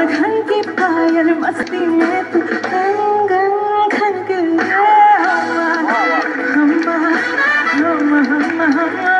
और घन की पायल मस्ती में तू कंगन घन गया हम हम हम हम।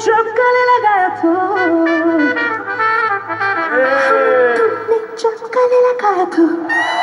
जो गले लगाया था तुमने जो गले लगाया था